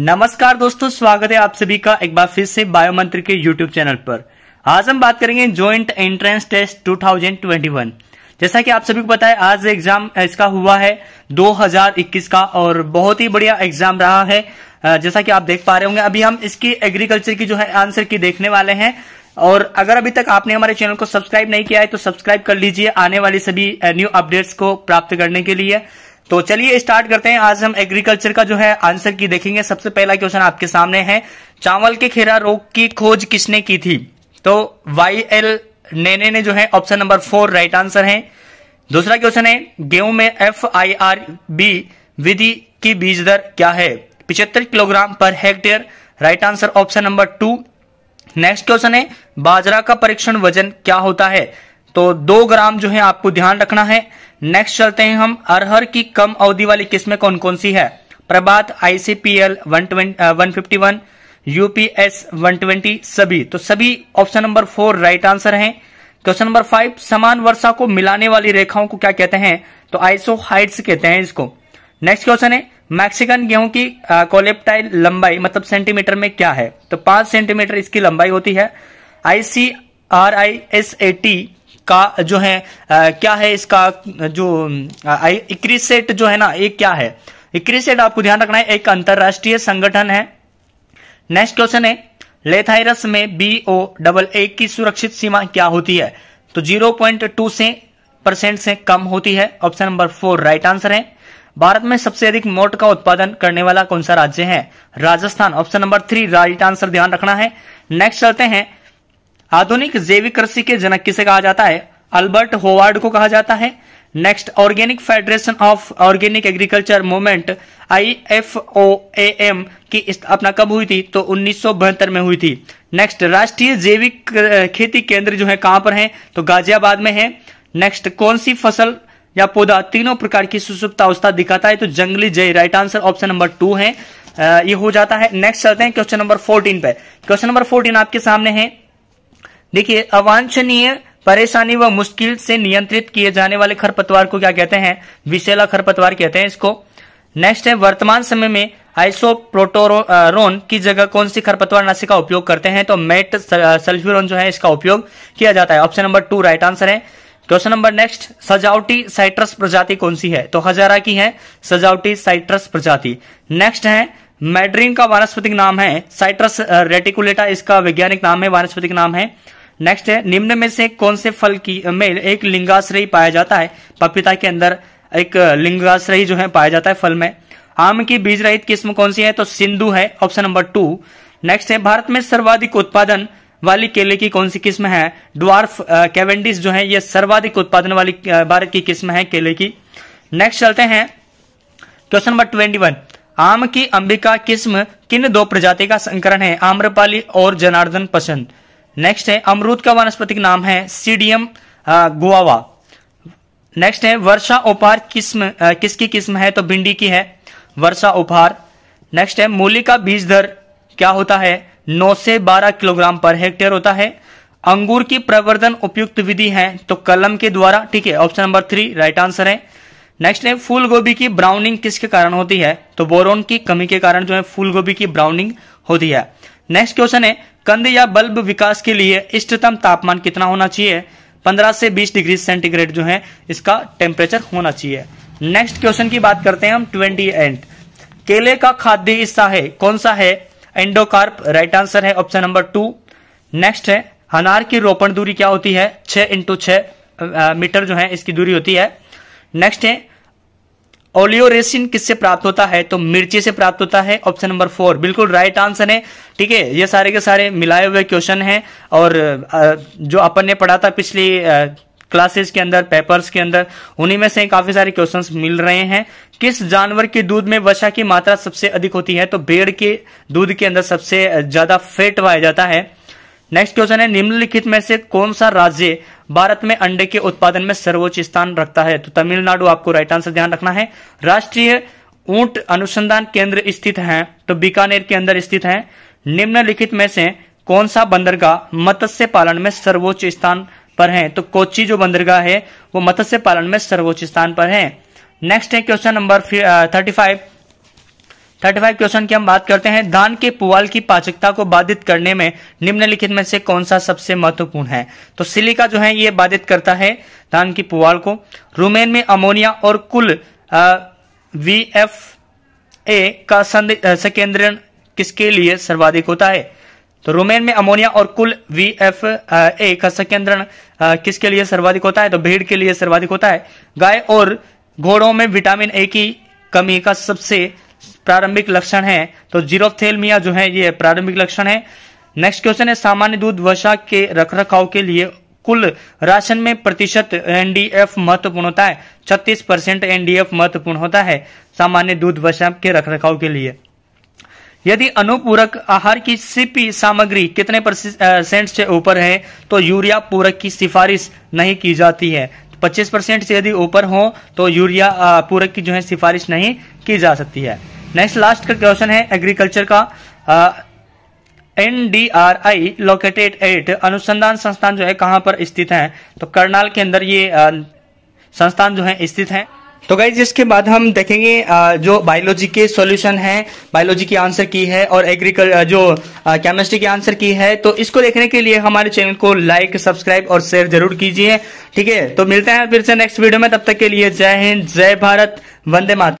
नमस्कार दोस्तों, स्वागत है आप सभी का एक बार फिर से बायो मंत्र के यूट्यूब चैनल पर। आज हम बात करेंगे ज्वाइंट एंट्रेंस टेस्ट 2021 जैसा कि आप सभी को पता है, आज एग्ज़ाम इसका हुआ है 2021 का और बहुत ही बढ़िया एग्ज़ाम रहा है। जैसा कि आप देख पा रहे होंगे, अभी हम इसकी एग्रीकल्चर की जो है आंसर की देखने वाले हैं। और अगर अभी तक आपने हमारे चैनल को सब्सक्राइब नहीं किया है तो सब्सक्राइब कर लीजिए आने वाली सभी न्यू अपडेट्स को प्राप्त करने के लिए। तो चलिए स्टार्ट करते हैं। आज हम एग्रीकल्चर का जो है आंसर की देखेंगे। सबसे पहला क्वेश्चन आपके सामने है, चावल के खेरा रोग की खोज किसने की थी? तो वाई एल नेने ने जो है option number four right answer है। दूसरा क्वेश्चन है, गेहूँ में एफ़ आई आर बी विधि की बीज दर क्या है? पिछहत्तर किलोग्राम पर hectare right answer option number two next question है, बाजरा का परीक्षण वज़न क्या होता है? तो दो ग्राम जो है आपको ध्यान रखना है। नेक्स्ट चलते हैं हम, अरहर की कम अवधि वाली किस्में कौन कौन सी है? Prabhat ICPL one fifty one UPS one twenty सभी। तो सभी option number four right answer है। क्वेश्चन नंबर फाइव समान वर्षा को मिलाने वाली रेखाओं को क्या कहते हैं? तो आइसो हाइट्स कहते हैं इसको। नेक्स्ट क्वेश्चन है मैक्सिकन गेहूँ की कोलेप्टाइल लंबाई मतलब सेंटीमीटर में क्या है? तो पाँच सेंटीमीटर इसकी लंबाई होती है। IC R I S A T का जो है आ, क्या है इसका जो इक्रीसेट जो है ना एक क्या है? इक्रीसेट आपको ध्यान रखना है एक अंतरराष्ट्रीय संगठन है। नेक्स्ट क्वेश्चन है लेथाइरस में बी ओ डबल ए की सुरक्षित सीमा क्या होती है? तो 0.2 से परसेंट से कम होती है option number four right answer है। भारत में सबसे अधिक मोट का उत्पादन करने वाला कौन सा राज्य है? Rajasthan option number three right answer ध्यान रखना है। नेक्स्ट चलते हैं आधुनिक जैविक कृषि के जनक किसे कहा जाता है? अल्बर्ट होवार्ड को कहा जाता है। Next, organic federation of organic agriculture movement I F O A M की स्थापना कब हुई थी? तो उन्नीस सौ बहत्तर में हुई थी। नेक्स्ट, राष्ट्रीय जैविक खेती केंद्र जो है, कहाँ पर है? तो गाजियाबाद में है। नेक्स्ट, कौन सी फ़सल या पौधा तीनों प्रकार की सुसुप्त अवस्था दिखाता है? तो जंगली जय right answer option number two है। ये हो जाता है। नेक्स्ट चलते हैं क्वेश्चन नंबर फोर्टीन पे। क्वेश्चन नंबर फोर्टीन आपके सामने है। देखिए, अवांछनीय, परेशानी व मुश्किल से नियंत्रित किए जाने वाले खरपतवार को क्या कहते हैं? विशेला खरपतवार कहते हैं इसको। नेक्स्ट है, वर्तमान समय में आइसोप्रोटोरोन की जगह कौन सी खरपतवार नाशी का उपयोग करते हैं? तो मेट सल्फ्यूरोन जो है, इसका उपयोग किया जाता है। Option number two right answer है। क्वेश्चन नंबर नेक्स्ट सजावटी साइट्रस प्रजाति कौन सी है? तो हजारा की है, सजावटी साइट्रस प्रजाति। नेक्स्ट है मैड्रीन का वानस्पतिक नाम है साइट्रस रेटिकुलेटा इसका वैज्ञानिक नाम है, वानस्पतिक नाम है। नेक्स्ट है, निम्न में से कौन से फल की, में एक लिंगाश्रयी पाया जाता है? पपीता के अंदर एक लिंगाश्रयी जो है पाया जाता है फल में। आम की बीज रहित किस्म कौन सी है? तो सिंधु है ऑप्शन नंबर टू नेक्स्ट है, भारत में सर्वाधिक उत्पादन वाली केले की कौन सी किस्म है? ड्वार्फ कैवेंडिस जो है, ये सर्वाधिक उत्पादन वाली भारत की किस्म है केले की। नेक्स्ट चलते हैं क्वेश्चन नंबर ट्वेंटी वन आम की अंबिका किस्म किन दो प्रजाति का संकरण है? आम्रपाली और जनार्दन पसंद। नेक्स्ट है, अमरूद का वानस्पतिक नाम है सीडियम गुआवा। नेक्स्ट है, वर्षा उपहार किस्म किसकी किस्म है? तो भिंडी की है, वर्षा उपहार नेक्स्ट है, मूली का बीज दर क्या होता है? 9 से 12 किलोग्राम पर हेक्टेयर होता है। अंगूर की प्रवर्धन उपयुक्त विधि है तो कलम के द्वारा, ठीक है, option number three right answer है। नेक्स्ट है फूल गोभी की ब्राउनिंग किसके कारण होती है? तो बोरोन की कमी के कारण जो है फूल गोभी की ब्राउनिंग होती है। नेक्स्ट क्वेश्चन है, कंद या बल्ब विकास के लिए इष्टतम तापमान कितना होना चाहिए? 15 से 20 डिग्री सेंटीग्रेड जो है, इसका टेम्परेचर होना चाहिए। नेक्स्ट क्वेश्चन की बात करते हैं हम, ट्वेंटी एंड। केले का खाद्य हिस्सा है, कौन सा है? एंडोकार्प राइट आंसर है ऑप्शन नंबर टू नेक्स्ट है, अनार की रोपण दूरी क्या होती है? छह इंटू छह मीटर जो है, इसकी दूरी होती है। नेक्स्ट है ओलियोरेसिन किससे प्राप्त होता है? तो मिर्ची से प्राप्त होता है। Option number four. बिल्कुल राइट आंसर है। ठीक है, ये सारे के सारे मिलाए हुए क्वेश्चन हैं और जो अपन ने पढ़ा था पिछली क्लासेस के अंदर पेपर्स के अंदर, उन्हीं में से काफ़ी सारे क्वेश्चंस मिल रहे हैं। किस जानवर के दूध में वसा की मात्रा सबसे अधिक होती है? तो भेड़ के दूध के अंदर सबसे ज़्यादा फेट पाया जाता है। नेक्स्ट क्वेश्चन है, निम्नलिखित में से कौन सा राज्य भारत में अंडे के उत्पादन में सर्वोच्च स्थान रखता है? तो तमिलनाडु आपको राइट आंसर ध्यान रखना है। राष्ट्रीय ऊँट अनुसंधान केंद्र स्थित है तो बीकानेर के अंदर स्थित है। निम्नलिखित में से कौन सा बंदरगाह मत्स्य पालन में सर्वोच्च स्थान पर है? तो कोची जो बंदरगाह है, वो मत्स्य पालन में सर्वोच्च स्थान पर है। नेक्स्ट है question number thirty five thirty five question की हम बात करते हैं। धान के पुआल की पाचकता को बाधित करने में निम्नलिखित में से कौन सा सबसे महत्वपूर्ण है? तो सिलिका जो है, ये बाधित करता है धान की पुआल को। रूमेन में अमोनिया और कुल वी एफ़ ए का संकेंद्रण किसके लिए सर्वाधिक होता है? तो रोमेन में अमोनिया और कुल वी एफ़ ए का संकेंद्रण किसके लिए सर्वाधिक होता है? तो भेड़ के लिए सर्वाधिक होता है। गाय और घोड़ों में विटामिन ए की कमी का सबसे प्रारंभिक लक्षण है। तो जीरोथेलमिया जो है, ये प्रारंभिक लक्षण है। नेक्स्ट क्वेश्चन है, सामान्य दूध वसा के रखरखाव के लिए कुल राशन में प्रतिशत एनडीएफ महत्वपूर्ण होता है? 36 परसेंट एनडीएफ महत्वपूर्ण होता है सामान्य दूध वसा के रखरखाव के लिए। यदि अनुपूरक आहार की सीपी सामग्री कितने परसेंट से ऊपर है तो यूरिया पूरक की सिफारिश नहीं की जाती है। 25 परसेंट से यदि ऊपर हो तो यूरिया पूरक की जो है सिफारिश नहीं की जा सकती है। नेक्स्ट लास्ट का क्वेश्चन है एग्रीकल्चर का। N D R I located at अनुसंधान संस्थान जो है, कहाँ पर स्थित है? तो करनाल के अंदर ये संस्थान जो है, स्थित है। तो गाइज़ इसके बाद हम देखेंगे जो बायोलॉजी के सॉल्यूशन है बायोलॉजी की आंसर की है और एग्रीकल जो केमिस्ट्री की आंसर की है। तो इसको देखने के लिए हमारे चैनल को लाइक सब्सक्राइब और शेयर ज़रूर कीजिए। ठीक है? तो मिलते हैं फिर से नेक्स्ट वीडियो में। तब तक के लिए जय हिंद, जय भारत, वंदे मात